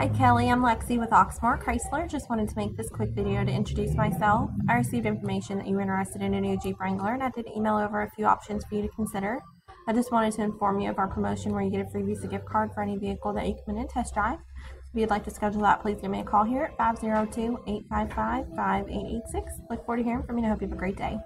Hi Kelly, I'm Lexi with Oxmoor Chrysler. Just wanted to make this quick video to introduce myself. I received information that you were interested in a new Jeep Wrangler and I did email over a few options for you to consider. I just wanted to inform you of our promotion where you get a free Visa gift card for any vehicle that you come in and test drive. If you'd like to schedule that, please give me a call here at 502-855-5886. Look forward to hearing from you and I hope you have a great day.